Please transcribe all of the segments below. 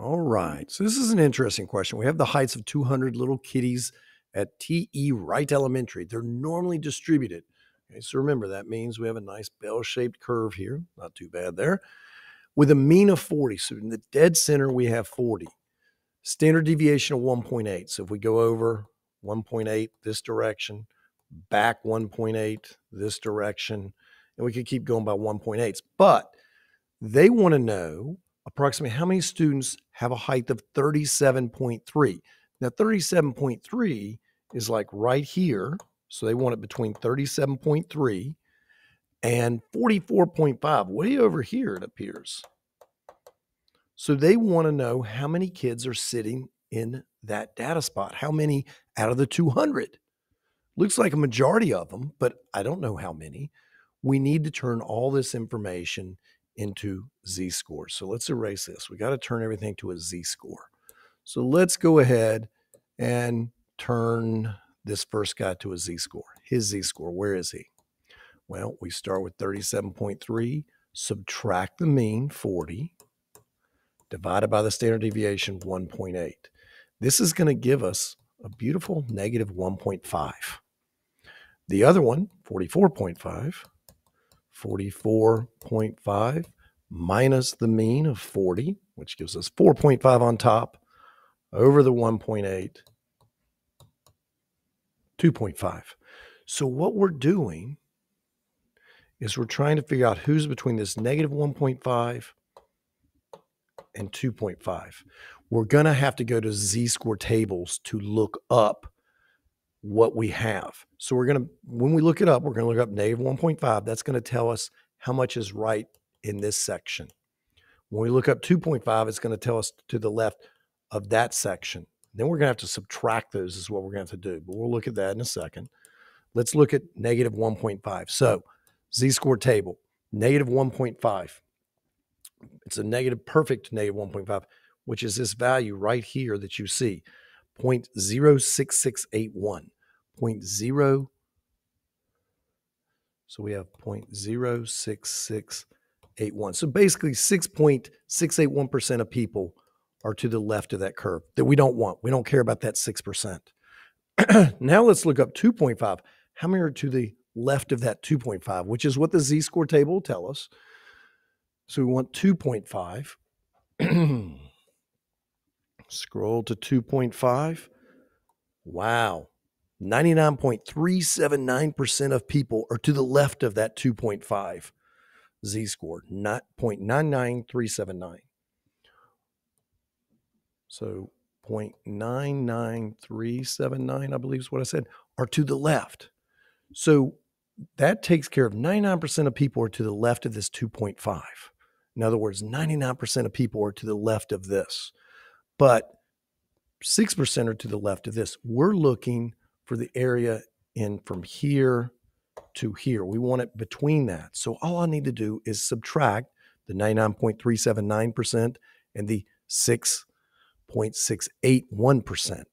All right. So this is an interesting question. We have the heights of 200 little kitties at TE Wright Elementary. They're normally distributed. Okay, so remember that means we have a nice bell-shaped curve here. Not too bad there. With a mean of 40. So in the dead center, we have 40. Standard deviation of 1.8. So if we go over 1.8 this direction, back 1.8 this direction, and we could keep going by 1.8s. But they want to know approximately how many students have a height of 37.3. Now, 37.3 is like right here. So they want it between 37.3 and 44.5, way over here, it appears. So they want to know how many kids are sitting in that data spot. How many out of the 200? Looks like a majority of them, but I don't know how many. We need to turn all this information into z scores. So let's erase this. We got to turn everything to a z score. So let's go ahead and turn this first guy to a z score. His z score, where is he? Well, we start with 37.3, subtract the mean, 40, divided by the standard deviation, 1.8. This is going to give us a beautiful negative 1.5. The other one, 44.5, 44.5 minus the mean of 40, which gives us 4.5 on top, over the 1.8, 2.5. So what we're doing is we're trying to figure out who's between this negative 1.5 and 2.5. We're going to have to go to z-score tables to look up what we have. So we're going to, when we look it up, we're going to look up negative 1.5. That's going to tell us how much is right in this section. When we look up 2.5, it's going to tell us to the left of that section. Then we're going to have to subtract those is what we're going to have to do. But we'll look at that in a second. Let's look at negative 1.5. So z-score table, negative 1.5. It's a negative perfect negative 1.5, which is this value right here that you see, 0.06681. 0.0 so we have 0.06681. So basically 6.681% of people are to the left of that curve that we don't want. We don't care about that 6%. now let's look up 2.5. How many are to the left of that 2.5, which is what the z score table will tell us. So we want 2.5. Scroll to 2.5. Wow. 99.379% of people are to the left of that 2.5 z score, not 0.99379. So 0.99379, I believe is what I said, are to the left. So that takes care of 99% of people are to the left of this 2.5. In other words, 99% of people are to the left of this, but 6% are to the left of this. We're looking for the area in from here to here. We want it between that. So all I need to do is subtract the 99.379% and the 6.681%.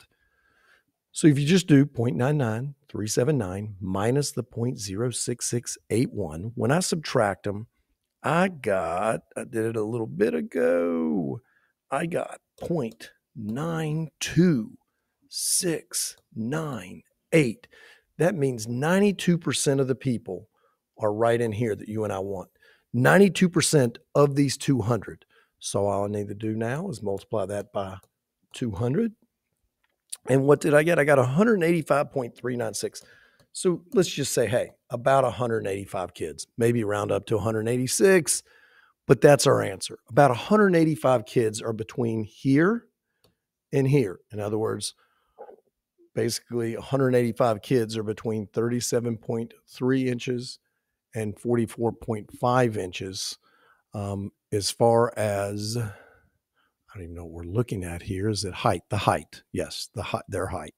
So if you just do 0.99379 minus the 0.06681, when I subtract them, I got, I did it a little bit ago, I got 0.9268. That means 92% of the people are right in here that you and I want. 92% of these 200. So all I need to do now is multiply that by 200 and what did I get? I got 185.396. So let's just say, hey, about 185 kids, maybe round up to 186, but that's our answer. About 185 kids are between here and here. In other words, basically 185 kids are between 37.3 inches and 44.5 inches um, as far as I don't even know what we're looking at here. Is it height? The height. Yes, the height, their height.